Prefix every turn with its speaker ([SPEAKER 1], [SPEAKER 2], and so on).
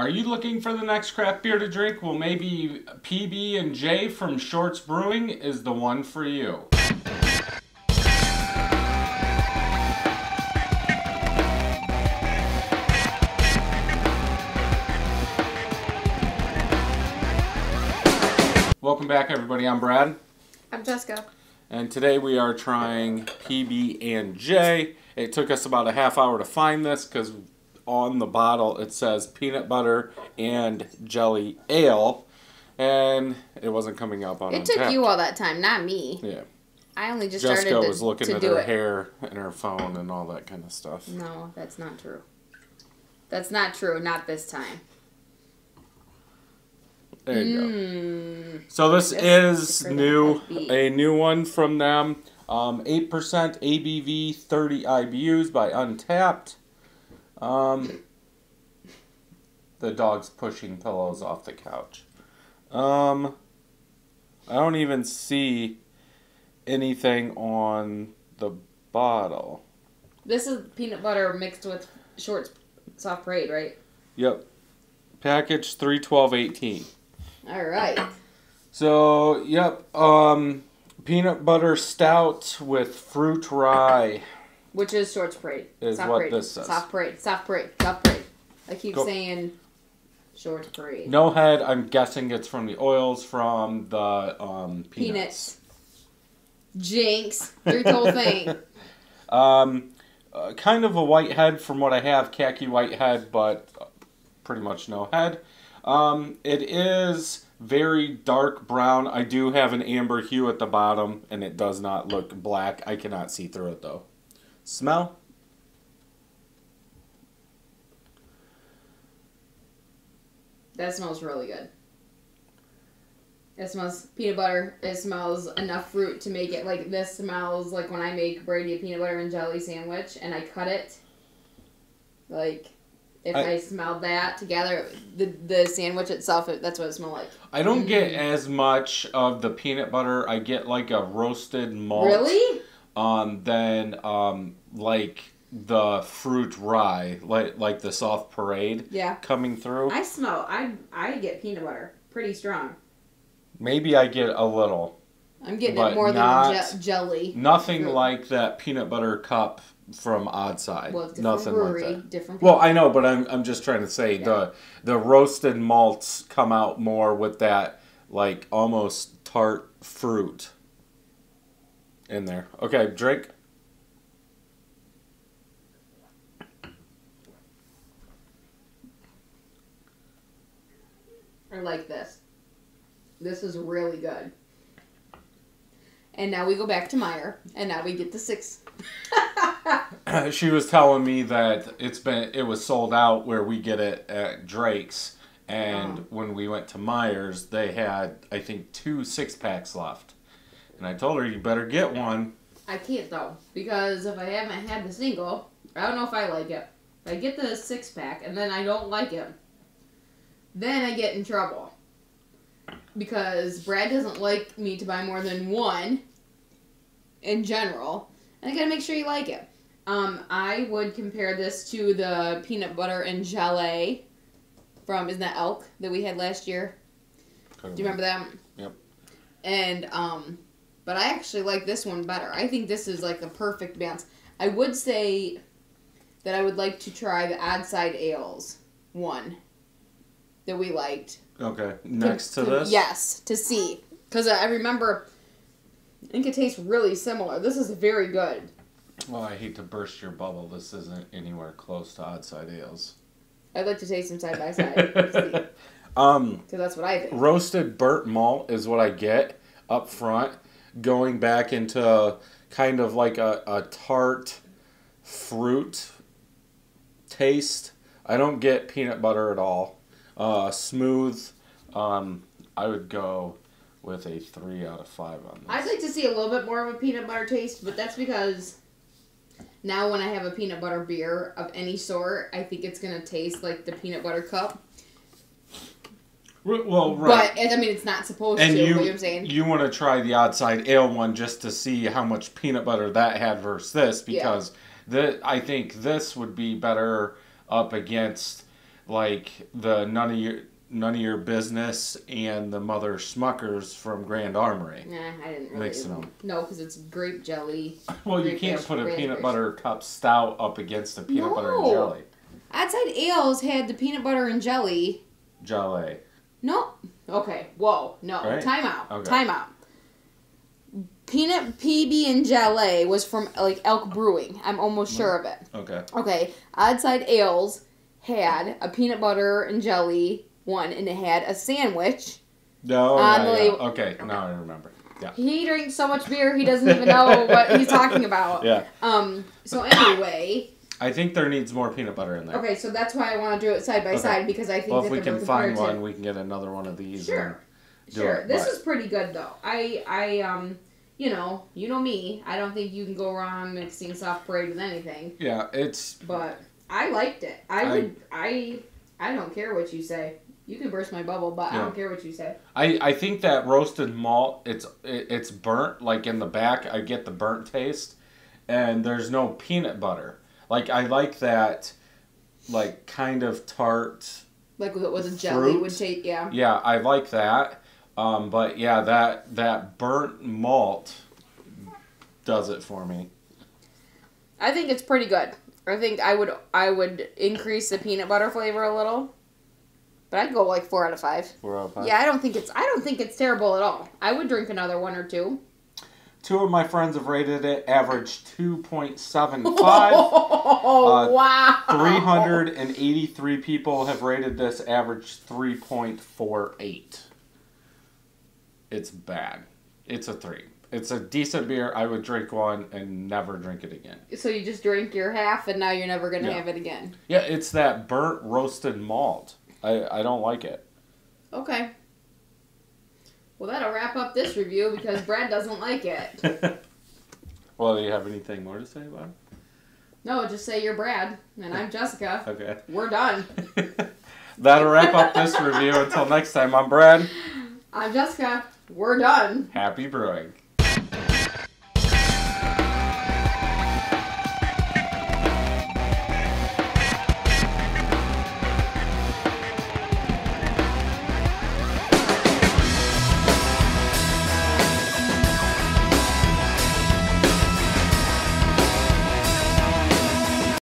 [SPEAKER 1] Are you looking for the next craft beer to drink? Well, maybe PB and J from Shorts Brewing is the one for you. Welcome back, everybody. I'm Brad.
[SPEAKER 2] I'm Jessica.
[SPEAKER 1] And today we are trying PB and J. It took us about a half hour to find this because on the bottle it says peanut butter and jelly ale, and it wasn't coming up on.
[SPEAKER 2] It took you all that time, not me.
[SPEAKER 1] Yeah.
[SPEAKER 2] I only just
[SPEAKER 1] Jessica
[SPEAKER 2] started to,
[SPEAKER 1] was looking
[SPEAKER 2] to
[SPEAKER 1] at her
[SPEAKER 2] it.
[SPEAKER 1] hair and her phone and all that kind of stuff.
[SPEAKER 2] No, that's not true. That's not true. Not this time.
[SPEAKER 1] There you go.
[SPEAKER 2] Mm.
[SPEAKER 1] So this is
[SPEAKER 2] is for the
[SPEAKER 1] new, a new one from them. Um, 8% ABV, 30 IBUs by Untappd. Um, the dog's pushing pillows off the couch. Um, I don't even see anything on the bottle.
[SPEAKER 2] This is peanut butter mixed with shorts soft parade, right?
[SPEAKER 1] Yep. Package 31218.
[SPEAKER 2] All right.
[SPEAKER 1] So, yep, um, peanut butter stout with fruit rye.
[SPEAKER 2] Which is shorts parade.
[SPEAKER 1] Is
[SPEAKER 2] soft
[SPEAKER 1] what
[SPEAKER 2] parade.
[SPEAKER 1] this says.
[SPEAKER 2] Soft parade. Soft parade. Soft parade. I keep
[SPEAKER 1] Go.
[SPEAKER 2] saying shorts parade.
[SPEAKER 1] No head, I'm guessing it's from the oils from the um, peanuts.
[SPEAKER 2] Peanuts. Jinx. Your whole thing.
[SPEAKER 1] Um, uh, kind of a white head from what I have, khaki white head, but pretty much no head. Um, it is very dark brown. I do have an amber hue at the bottom, and it does not look black. I cannot see through it though. Smell?
[SPEAKER 2] That smells really good. It smells peanut butter. It smells enough fruit to make it like this smells like when I make Brady a peanut butter and jelly sandwich and I cut it. Like if I,
[SPEAKER 1] I-
[SPEAKER 2] smelled that together, the the sandwich itself, it, that's what it smelled like.
[SPEAKER 1] I don't get
[SPEAKER 2] Mm.
[SPEAKER 1] as much of the peanut butter. I get like a roasted malt.
[SPEAKER 2] Really?
[SPEAKER 1] Um, than um, like the fruit rye, like like the soft parade
[SPEAKER 2] Yeah.
[SPEAKER 1] coming through.
[SPEAKER 2] I smell. I I get peanut butter pretty strong.
[SPEAKER 1] Maybe I get a little.
[SPEAKER 2] I'm getting it more
[SPEAKER 1] not-
[SPEAKER 2] than je- jelly.
[SPEAKER 1] Nothing
[SPEAKER 2] Fruit.
[SPEAKER 1] like that peanut butter cup from Oddside.
[SPEAKER 2] Well, different
[SPEAKER 1] Nothing
[SPEAKER 2] brewery,
[SPEAKER 1] like that.
[SPEAKER 2] different.
[SPEAKER 1] Well, I know, but I'm I'm just trying to say
[SPEAKER 2] Yeah.
[SPEAKER 1] the the roasted malts come out more with that like almost tart fruit in there. Okay, drink.
[SPEAKER 2] I like this. This is really good. And now we go back to Meijer, and now we get the six.
[SPEAKER 1] she was telling me that it's been it was sold out where we get it at Drake's and
[SPEAKER 2] Oh.
[SPEAKER 1] when we went to Meijer's they had I think two six packs left. And I told her you better get one.
[SPEAKER 2] I can't though, because if I haven't had the single, I don't know if I like it. If I get the six pack and then I don't like it, then I get in trouble. Because Brad doesn't like me to buy more than one in general. And I gotta make sure you like it. Um, I would compare this to the peanut butter and jelly from isn't that elk that we had last year? Do you remember that?
[SPEAKER 1] Yep.
[SPEAKER 2] And um, but I actually like this one better. I think this is like the perfect balance. I would say that I would like to try the Oddside Ales one that we liked.
[SPEAKER 1] Okay. Next to
[SPEAKER 2] To-
[SPEAKER 1] this?
[SPEAKER 2] Yes, to see. Because I remember, I think it tastes really similar. This is very good.
[SPEAKER 1] Well, I hate to burst your bubble. This isn't anywhere close to Oddside Ales.
[SPEAKER 2] I'd like to taste them side by side. Because
[SPEAKER 1] um,
[SPEAKER 2] that's what I think.
[SPEAKER 1] roasted burnt malt is what I get up front, going back into kind of like a, a tart fruit taste. I don't get peanut butter at all. Uh, smooth. Um, I would go with a three out of five on this.
[SPEAKER 2] I'd like to see a little bit more of a peanut butter taste, but that's because now when I have a peanut butter beer of any sort, I think it's gonna taste like the peanut butter cup.
[SPEAKER 1] Well, right.
[SPEAKER 2] But I mean, it's not supposed
[SPEAKER 1] and
[SPEAKER 2] to.
[SPEAKER 1] you
[SPEAKER 2] you know what I'm saying?
[SPEAKER 1] you want to try the Oddside ale one just to see how much peanut butter that had versus this
[SPEAKER 2] Yeah.
[SPEAKER 1] because the I think this would be better up against like the none of your none of your business and the mother Smuckers from Grand Armory.
[SPEAKER 2] Nah, I didn't really.
[SPEAKER 1] Mixing 'em.
[SPEAKER 2] No, because it's grape jelly.
[SPEAKER 1] Well, you can't put a peanut
[SPEAKER 2] raspberries.
[SPEAKER 1] butter cup stout up against a peanut butter and jelly.
[SPEAKER 2] Oddside Ales had the peanut butter and jelly.
[SPEAKER 1] Jelly.
[SPEAKER 2] No. Okay. Whoa. No.
[SPEAKER 1] Right?
[SPEAKER 2] Time out.
[SPEAKER 1] Okay.
[SPEAKER 2] Time out. Peanut PB and jelly was from like Elk Brewing. I'm almost sure of it.
[SPEAKER 1] Okay.
[SPEAKER 2] Okay. Oddside Ales had a peanut butter and jelly one, and it had a sandwich.
[SPEAKER 1] No.
[SPEAKER 2] On
[SPEAKER 1] yeah,
[SPEAKER 2] the
[SPEAKER 1] yeah.
[SPEAKER 2] label-
[SPEAKER 1] Okay. Now I remember. Yeah.
[SPEAKER 2] He drinks so much beer he doesn't even know what he's talking about.
[SPEAKER 1] Yeah.
[SPEAKER 2] Um. So anyway,
[SPEAKER 1] I think there needs more peanut butter in there.
[SPEAKER 2] okay. So that's why I want to do it side by
[SPEAKER 1] Okay.
[SPEAKER 2] side because I think
[SPEAKER 1] Well,
[SPEAKER 2] that
[SPEAKER 1] if we can find one, we can get another one of these.
[SPEAKER 2] Sure. Sure.
[SPEAKER 1] it,
[SPEAKER 2] This
[SPEAKER 1] but-
[SPEAKER 2] is pretty good though. I I um you know you know me. I don't think you can go wrong mixing soft parade with anything.
[SPEAKER 1] Yeah, it's
[SPEAKER 2] But I liked it. I,
[SPEAKER 1] I-
[SPEAKER 2] would I I don't care what you say. You can burst my bubble, but I don't care what you say.
[SPEAKER 1] I, I think that roasted malt it's it, it's burnt like in the back I get the burnt taste and there's no peanut butter. Like I like that like kind of tart.
[SPEAKER 2] Like with with a jelly would take yeah.
[SPEAKER 1] Yeah, I like that. Um, but yeah, that that burnt malt does it for me.
[SPEAKER 2] I think it's pretty good. I think I would I would increase the peanut butter flavor a little. But I'd go like four out of five.
[SPEAKER 1] Four out of five.
[SPEAKER 2] Yeah, I don't think it's I don't think it's terrible at all. I would drink another one or two.
[SPEAKER 1] Two of my friends have rated it average two point seven five.
[SPEAKER 2] Oh
[SPEAKER 1] Uh,
[SPEAKER 2] wow!
[SPEAKER 1] 383 people have rated this average 3.48. It's bad. It's a 3. It's a decent beer. I would drink one and never drink it again.
[SPEAKER 2] So you just drink your half, and now you're never gonna
[SPEAKER 1] Yeah.
[SPEAKER 2] have it again.
[SPEAKER 1] Yeah, it's that burnt roasted malt. I, I don't like it.
[SPEAKER 2] Okay. Well, that'll wrap up this review because Brad doesn't like it.
[SPEAKER 1] well, do you have anything more to say about it?
[SPEAKER 2] No, just say you're Brad, and I'm Jessica.
[SPEAKER 1] Okay.
[SPEAKER 2] We're done.
[SPEAKER 1] That'll wrap up this review. Until next time, I'm Brad.
[SPEAKER 2] I'm Jessica. We're done.
[SPEAKER 1] Happy brewing.